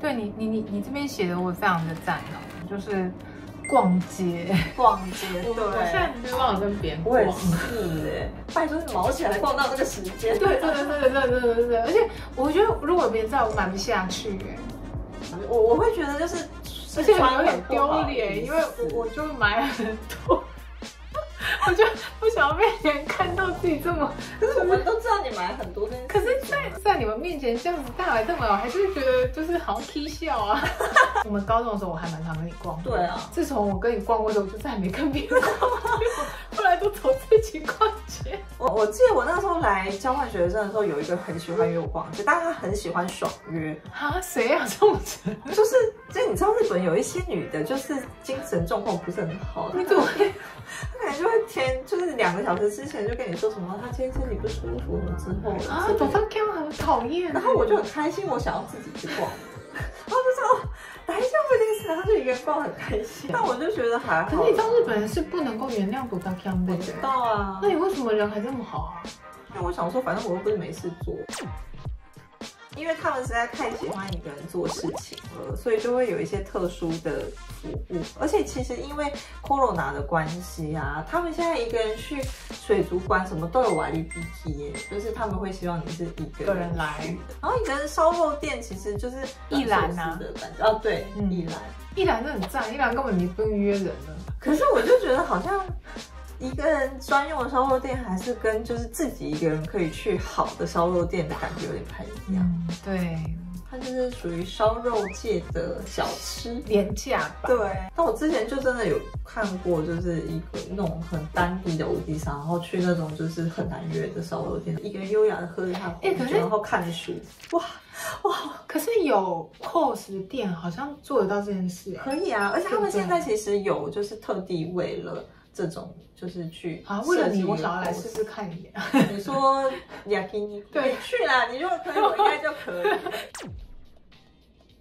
对你，你你你这边写的我非常的赞哦，就是逛街，逛街，对，我现在没办法跟别人逛。是哎，拜托你毛起来逛到这个时间，对对对对对对对对对，而且我觉得如果别人在我买不下去哎，我我会觉得就是，而且有点丢脸，因为我就买很多，我就不想要被别人看到自己这么。可是我们都知道你买很多东西，可是在，在你们面前这样子大来特买，我还是觉得就是好像 K 笑啊。我们高中的时候，我还蛮常跟你逛。对啊，自从我跟你逛过之后，我就再也没跟别人逛过，后来都走逛街。我我记得我那时候来交换学生的时候，有一个很喜欢约我逛街，但是他很喜欢爽约。啊，谁呀、这么神？就是，就你知道日本有一些女的，就是精神状况不是很好，你怎么会？她可能就会天，就是两个小时之前就跟你说什么，她今天身体不舒服什么之后啊，之类的早上看很讨厌。然后我就很开心，我想要自己去逛，哦，来一下不一定是，然后就一个人逛很开心。但我就觉得还好。可是你知道日本人是不能够原谅不到 c a m 的我知道啊那，你为什么人还这么好啊？因为我想说，反正我又不是没事做。因为他们实在太喜欢一个人做事情了，所以就会有一些特殊的服务。而且其实因为 corona 的关系啊，他们现在一个人去水族馆什么都有瓦力 B T 耶，就是他们会希望你是一个个人来。然后一个人烧肉店其实就是一兰啊的感觉，哦对，嗯一兰。一兰就很赞，一兰根本你不用约人了。可是我就觉得好像一个人专用的烧肉店，还是跟就是自己一个人可以去好的烧肉店的感觉有点不太一样。嗯，对，它就是属于烧肉界的小吃。廉价吧。对，但我之前就真的有看过，就是一个那种很单一的欧弟桑，然后去那种就是很难约的烧肉店，一个人优雅的喝着他的哎可是红酒，然后看书，哇哇，可是有 cos 的店好像做得到这件事、欸。可以啊！而且他们现在其实有就是特地为了这种就是去啊，为了你，我想要来试试看一眼。你说雅基尼，对去啦，你如果可以，我应该就可以。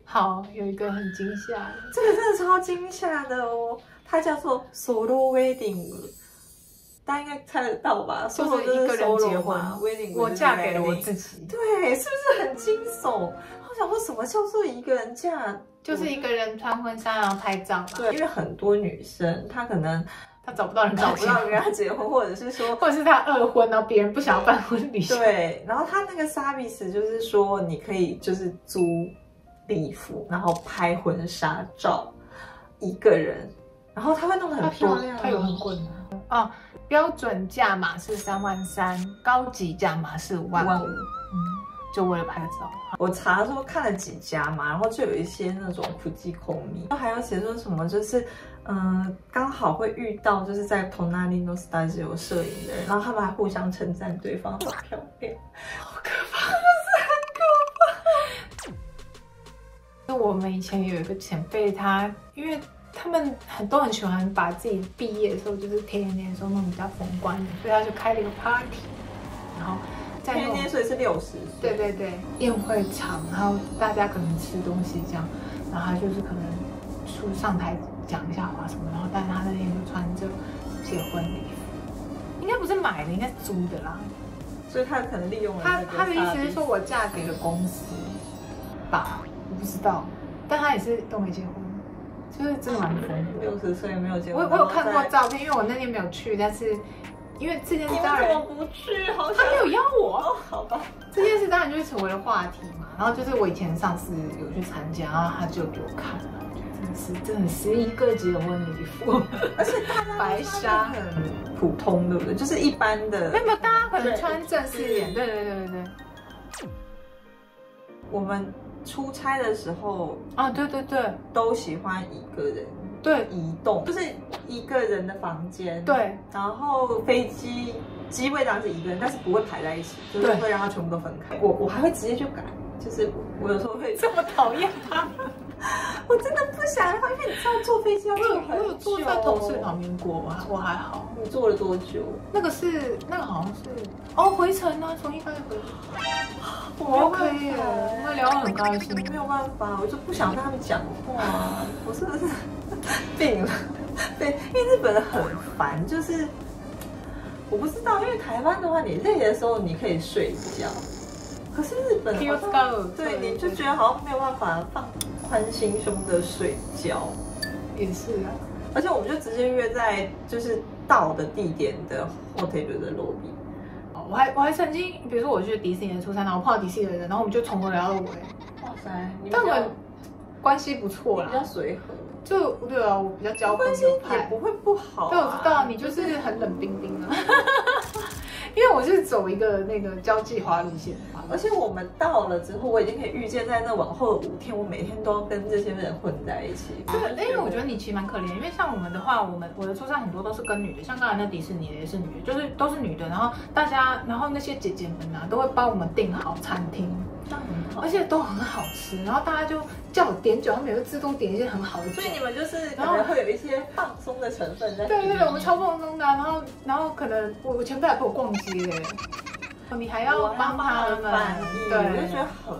好，有一个很惊吓的，这个真的超惊吓的哦，它叫做 solo wedding，大家应该猜得到吧？就是一个人结婚，wedding 我嫁给了我自己，对，是不是很惊悚？我想说什么叫做一个人嫁？就是一个人穿婚纱然后拍照嘛。对，因为很多女生她可能他找不到人找不到人，人家结婚，或者是说 或者是他二婚，然后别人不想要办婚礼。对，然后他那个 service 就是说，你可以就是租礼服，然后拍婚纱照，一个人，然后他会弄得很漂亮，他有很贵吗？哦，标准价码是三万三，高级价码是五万五，万五。嗯，就为了拍个照。我查说看了几家嘛，然后就有一些那种普及口迷，还有写说什么就是，嗯、刚好会遇到就是在 Tonalino Studio 摄影的人，然后他们还互相称赞对方好漂亮。好可怕就我们以前有一个前辈，他因为他们很都很喜欢把自己毕业的时候，就是田园年的时候弄比较风光的，所以他就开了一个 party，然后在那种今年所以是六十岁，对对对宴会场，然后大家可能吃东西这样，然后他就是可能出上台讲一下话什么，然后但是他那天就穿着结婚礼服，应该不是买的，应该是租的啦。所以他可能利用了他他的意思是说我嫁给了公司吧，我不知道，但他也是都没结婚，就是真的蛮疯的。六十岁没有结婚，我我有看过照片，因为我那天没有去，但是因为这件事当然我不去？好想他没有邀我，哦，好吧。这件事当然就是成为了话题嘛。然后就是我以前上次有去参加，然后他就给我看了，是真的是一个结婚礼服，而且大家白纱很普通，对不对？就是一般的。没有，大家可能穿正式一点，对对对对对。我们出差的时候啊，对对对都喜欢一个人对移动，就是一个人的房间。。对，然后飞机机位当然是一个人，但是不会排在一起，就是对会让它全部都分开。我我还会直接就改，就是我有时候会，这么讨厌他。我真的不想，因为你知道坐飞机要坐很我有坐久在同事旁边过，我还我还好。你坐了多久？那个是那个好像是哦回程呢，从一开始回程。我 OK 耶，我们聊得很开心。没有办法，我就不想跟他们讲话，我是不是 病了？对，因为日本人很烦，就是我不知道，因为台湾的话，你累的时候你可以睡觉，可可是日本对，你就觉得好像没有办法放宽心胸的睡觉，也是啊。而且我们就直接约在就是到的地点的 hotel 的 lobby。哦我还我还曾经，比如说我去迪士尼的出差，然后我碰到迪士尼的人，然后我们就从头聊到尾，哇塞，但我们关系不错啦比较啦。随和，就对啊，我比较交朋关系友派也不。会不好、啊。对，我知道你就是很冷冰冰啊，因为我是走一个那个交际花路线。而且我们到了之后，我已经可以预见，在那往后的五天，我每天都要跟这些人混在一起。对，因为我觉得你其实蛮可怜，因为像我们的话，我们我的出差很多都是跟女的，像刚才那迪士尼的也是女的，就是都是女的，然后大家，然后那些姐姐们啊，都会帮我们订好餐厅，而。且都很好吃，然后大家就叫我点酒，他们也会自动点一些很好的酒所以。你们就是然后会有一些放松的成分在。对对对，我们超放松的啊、然后然后可能我我前辈还陪我逛街，你还要帮他们对，我就觉得很。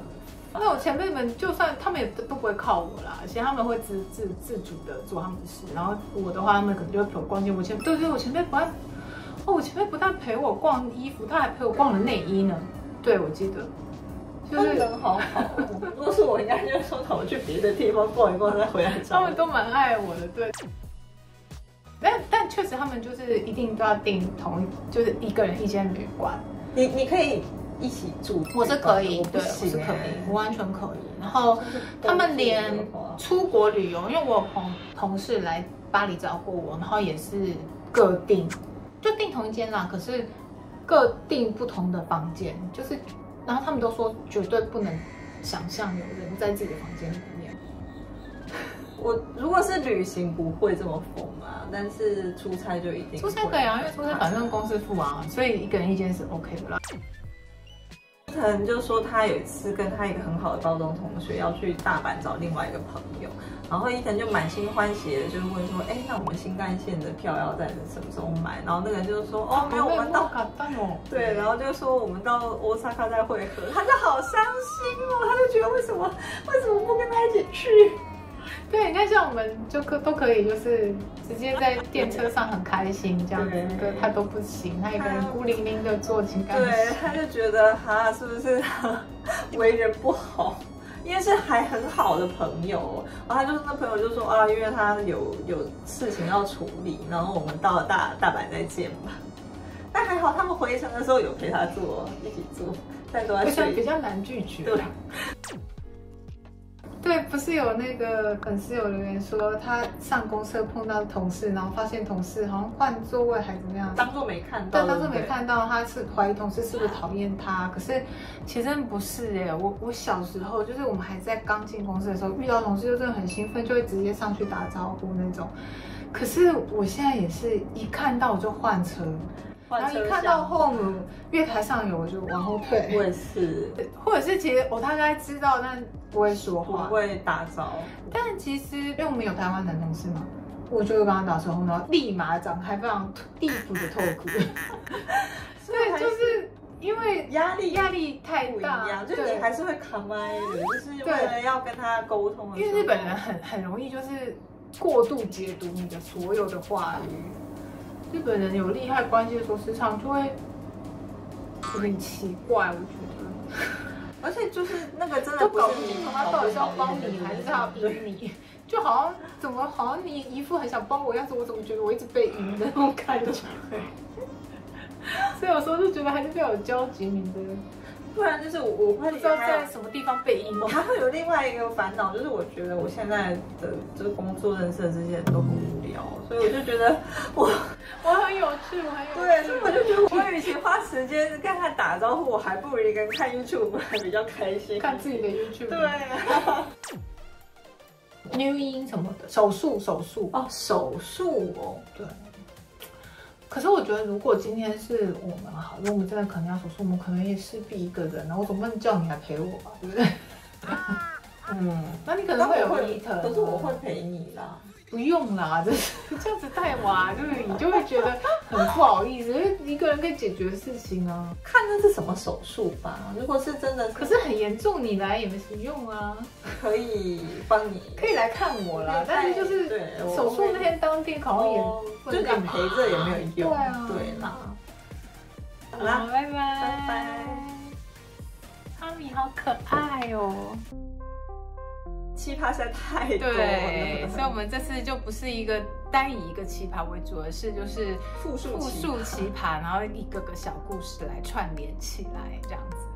那我前辈们就算他们也都都不会靠我啦，其实他们会自自自主的做他们的事，然后我的话，他们可能就会陪我逛街。我前对对，我前辈不但哦，我前辈不但陪我逛衣服，他还陪我逛了内衣呢。对，我记得，就是他人好好哦，如果是我，应该就说那我去别的地方逛一逛，再回来找。他们都蛮爱我的，对。但但确实，他们就是一定都要订同一，就是一个人一间旅馆。你你可以一起住，我是可以，对，是可以，完全可以。然后他们连出国旅游，因为我有同同事来巴黎找过我，然后也是各订，就订同一间啦，可是各订不同的房间，就是，然后他们都说绝对不能想象有人在自己的房间里面。我如果是旅行不会这么疯啊，但是出差就一定出差可以啊，因为出差反正公司付啊，所以一个人一间是 OK 的啦。伊藤就说他有一次跟他一个很好的高中同学要去大阪找另外一个朋友，然后伊藤就满心欢喜的就问说，哎，那我们新干线的票要在什么时候买？然后那个人就说，哦，没有，我们到卡到哦。对，然后就说我们到欧萨卡再会合，他就好伤心哦，他就觉得为什么为什么不跟他一起去？对，你看像我们就可都可以，就是直接在电车上很开心这样子对，对他都不行，他一个人孤零零的坐情感对，他就觉得哈，是不是 为人不好？因为是还很好的朋友，然后他就是那朋友就说啊，因为他有有事情要处理，然后我们到了大大阪再见吧。但还好他们回程的时候有陪他坐，一起坐，但都在比较比较难拒绝。对，对，不是有那个粉丝有留言说，他上公车碰到同事，然后发现同事好像换座位还怎么样，当做没看到，但当时对不对没看到，他是怀疑同事是不是讨厌他，可是其实不是哎、我我小时候就是我们还在刚进公司的时候，遇到同事就真的很兴奋，就会直接上去打招呼那种。可是我现在也是一看到我就换车，然后一看到厢。后门月台上有我就往后退我，也是或者是其实我大概知道，但不会说话。不会打招呼，但其实因为我们有台湾男同事嘛，我就会跟他打招呼，然后立马展开非常地府的痛苦。对，就是因为压力压力太大，样，就是你还是会扛麦的，就是为了要跟他沟通。因为日本人很很容易就是过度解读你的所有的话语。日本人有利害关系的时候，时常就会有点奇怪，我觉得。而且就是那个真的都搞不清楚他到底是要帮你还是他要赢你，就好像怎么好像你一副很想帮我样子，我怎么觉得我一直被赢的那种感觉。所以有时候就觉得还是要有交集，你的不然就是我我会不知道在什么地方被阴我。还会有另外一个烦恼，就是我觉得我现在的就是工作认识的这些人都很无聊，所以我就觉得我 我很有趣，我很有趣。对，所以我就觉得我与其花时间跟他打招呼，我还不如一个人看 YouTube 还比较开心。看自己的 YouTube。对，，New 音什么的，手术手术。哦，手术哦，对。可是我觉得，如果今天是我们好，如果我们真的可能要手术，我们可能也势必一个人，然后我总不能叫你来陪我吧，对不对？嗯，那你可能会有会伊藤，可是我会陪你啦。不用啦，就是这样子带娃，就是你就会觉得很不好意思，因为一个人可以解决的事情啊。看那是什么手术吧。如果是真的，可是很严重，你来也没什么用啊，可以帮你，可以来看我啦。但是就是手术那天当天好像也哦不能就你陪着也没有用对啊，对啦。好拜拜，拜拜。哈喽。咪好可爱哦。奇葩实在太多对，了，所以我们这次就不是一个单以一个奇葩为主，而是就是复数复数奇葩，然后一个个小故事来串联起来，这样子。